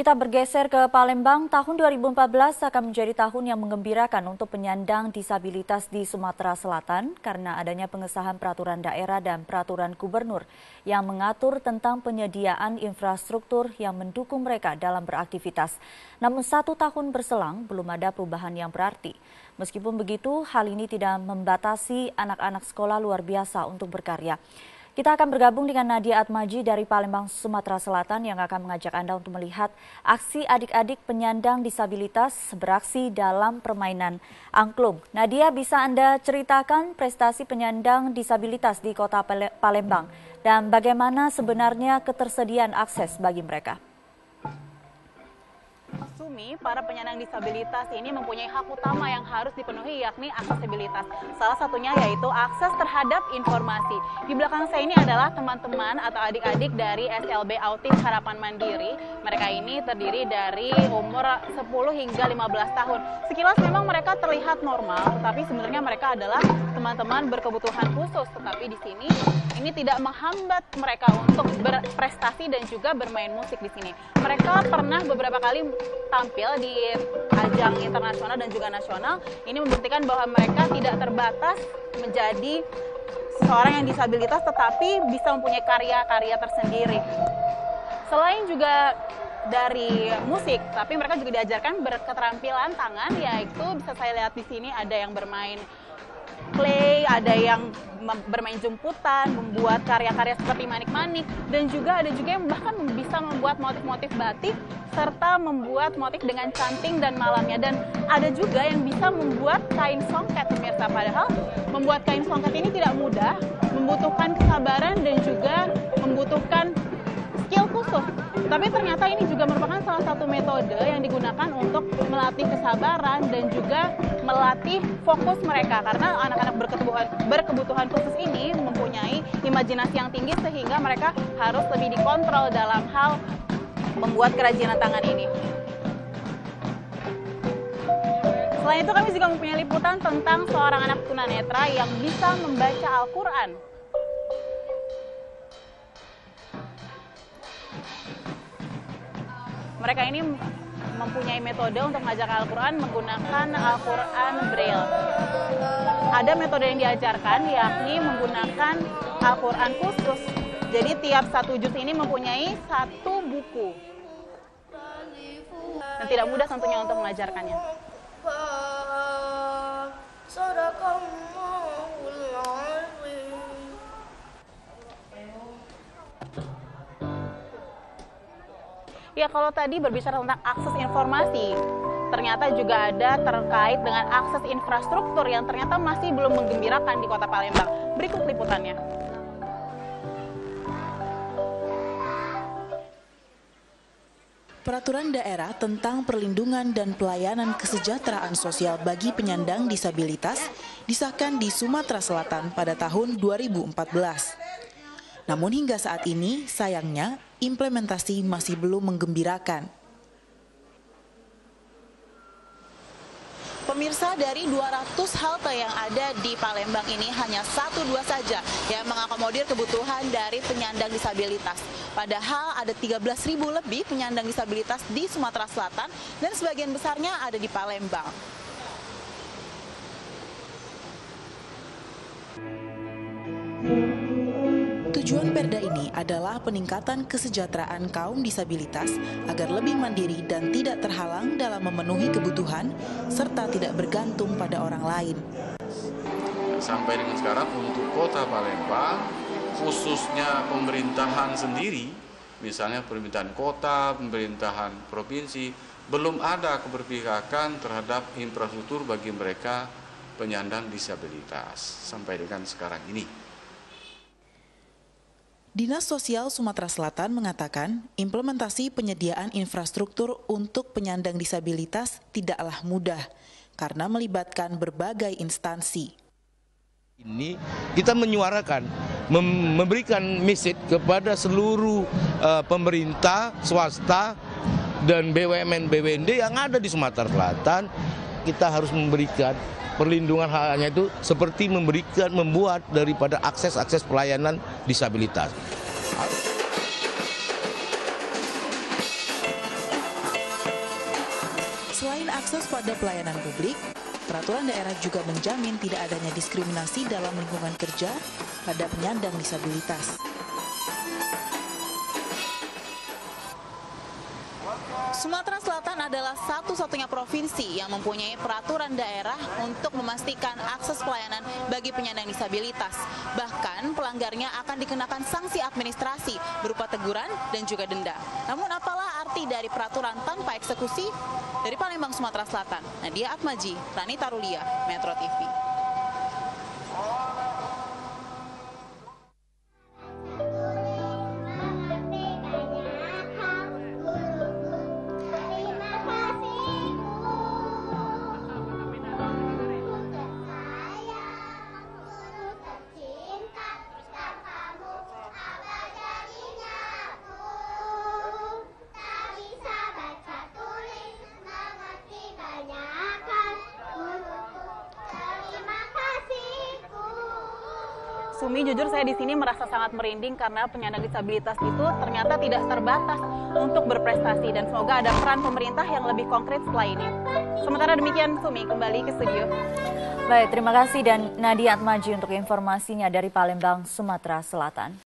Kita bergeser ke Palembang, tahun 2014 akan menjadi tahun yang mengembirakan untuk penyandang disabilitas di Sumatera Selatan karena adanya pengesahan peraturan daerah dan peraturan gubernur yang mengatur tentang penyediaan infrastruktur yang mendukung mereka dalam beraktivitas. Namun satu tahun berselang belum ada perubahan yang berarti. Meskipun begitu, hal ini tidak membatasi anak-anak sekolah luar biasa untuk berkarya. Kita akan bergabung dengan Nadia Atmaji dari Palembang, Sumatera Selatan yang akan mengajak Anda untuk melihat aksi adik-adik penyandang disabilitas beraksi dalam permainan angklung. Nadia, bisa Anda ceritakan prestasi penyandang disabilitas di kota Palembang dan bagaimana sebenarnya ketersediaan akses bagi mereka? Sumi, para penyandang disabilitas ini mempunyai hak utama yang harus dipenuhi yakni aksesibilitas. Salah satunya yaitu akses terhadap informasi. Di belakang saya ini adalah teman-teman atau adik-adik dari SLB Autis Harapan Mandiri. Mereka ini terdiri dari umur 10 hingga 15 tahun. Sekilas memang mereka terlihat normal, tetapi sebenarnya mereka adalah teman-teman berkebutuhan khusus. Tetapi di sini ini tidak menghambat mereka untuk berprestasi dan juga bermain musik di sini. Mereka pernah beberapa kali tampil di ajang internasional dan juga nasional ini membuktikan bahwa mereka tidak terbatas menjadi seorang yang disabilitas tetapi bisa mempunyai karya-karya tersendiri. Selain juga dari musik, tapi mereka juga diajarkan berketerampilan tangan yaitu bisa saya lihat di sini ada yang bermain clay, ada yang bermain jemputan, membuat karya-karya seperti manik-manik, dan juga ada juga yang bahkan bisa membuat motif-motif batik serta membuat motif dengan canting dan malamnya. Dan ada juga yang bisa membuat kain songket pemirsa. Padahal membuat kain songket ini tidak mudah, membutuhkan kesabaran dan juga membutuhkan skill khusus. Tapi ternyata ini juga merupakan salah satu metode yang digunakan untuk melatih kesabaran dan juga melatih fokus mereka karena anak-anak berkebutuhan berkebutuhan khusus ini mempunyai imajinasi yang tinggi sehingga mereka harus lebih dikontrol dalam hal membuat kerajinan tangan ini. Selain itu kami juga mempunyai liputan tentang seorang anak tunanetra yang bisa membaca Al-Quran. Mereka ini mempunyai metode untuk mengajarkan Al-Quran menggunakan Al-Quran Braille. Ada metode yang diajarkan yakni menggunakan Al-Quran khusus jadi tiap satu juz ini mempunyai satu buku. Dan tidak mudah tentunya untuk mengajarkannya. Ya kalau tadi berbicara tentang akses informasi, ternyata juga ada terkait dengan akses infrastruktur yang ternyata masih belum menggembirakan di kota Palembang. Berikut liputannya. Peraturan daerah tentang perlindungan dan pelayanan kesejahteraan sosial bagi penyandang disabilitas disahkan di Sumatera Selatan pada tahun 2014. Namun hingga saat ini, sayangnya, implementasi masih belum menggembirakan. Pemirsa dari 200 halte yang ada di Palembang ini hanya satu dua saja yang mengakomodir kebutuhan dari penyandang disabilitas. Padahal ada 13.000 lebih penyandang disabilitas di Sumatera Selatan dan sebagian besarnya ada di Palembang. Tujuan perda ini adalah peningkatan kesejahteraan kaum disabilitas agar lebih mandiri dan tidak terhalang dalam memenuhi kebutuhan serta tidak bergantung pada orang lain. Sampai dengan sekarang untuk kota Palembang, khususnya pemerintahan sendiri, misalnya pemerintahan kota, pemerintahan provinsi, belum ada keberpihakan terhadap infrastruktur bagi mereka penyandang disabilitas sampai dengan sekarang ini. Dinas Sosial Sumatera Selatan mengatakan implementasi penyediaan infrastruktur untuk penyandang disabilitas tidaklah mudah karena melibatkan berbagai instansi. Ini kita menyuarakan, memberikan message kepada seluruh uh, pemerintah, swasta, dan BUMN-BUMD yang ada di Sumatera Selatan, kita harus memberikan perlindungan haknya itu seperti memberikan membuat daripada akses-akses pelayanan disabilitas. Selain akses pada pelayanan publik, peraturan daerah juga menjamin tidak adanya diskriminasi dalam lingkungan kerja pada penyandang disabilitas. Sumatera Selatan adalah satu-satunya provinsi yang mempunyai peraturan daerah untuk memastikan akses pelayanan bagi penyandang disabilitas. Bahkan pelanggarnya akan dikenakan sanksi administrasi berupa teguran dan juga denda. Namun apalah arti dari peraturan tanpa eksekusi? Dari Palembang, Sumatera Selatan, Nadia Atmaji, Rani Tarulia, Metro TV. Sumi jujur saya di sini merasa sangat merinding karena penyandang disabilitas itu ternyata tidak terbatas untuk berprestasi dan semoga ada peran pemerintah yang lebih konkret setelah ini. Sementara demikian Sumi kembali ke studio. Baik, terima kasih dan Nadia Atmaji untuk informasinya dari Palembang, Sumatera Selatan.